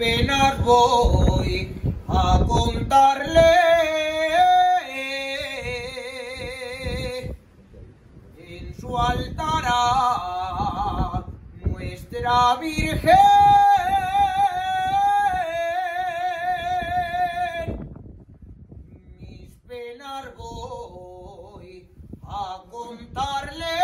penas voy a contarle. En su altar a nuestra Virgen. Mis penas voy a contarle.